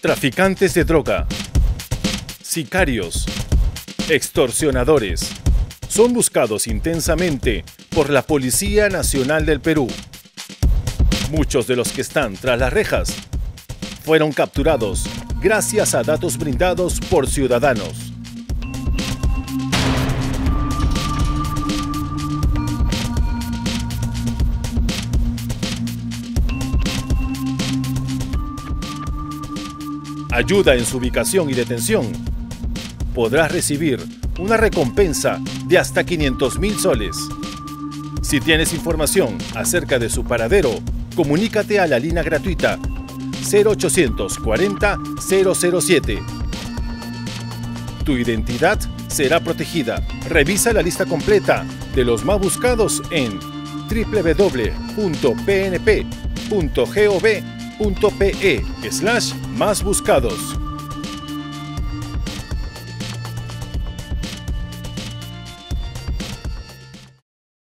traficantes de droga, sicarios, extorsionadores, son buscados intensamente por la Policía Nacional del Perú. Muchos de los que están tras las rejas fueron capturados gracias a datos brindados por ciudadanos. Ayuda en su ubicación y detención. Podrás recibir una recompensa de hasta 500 mil soles. Si tienes información acerca de su paradero, comunícate a la línea gratuita 0840 007. Tu identidad será protegida. Revisa la lista completa de los más buscados en www.pnp.gov.pe slash más buscados.